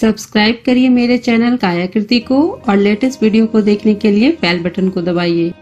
Subscribe करिए मेरे channel कायाकृति को और लेटेस्ट वीडियो को देखने के लिए बेल बटन को दबाइए।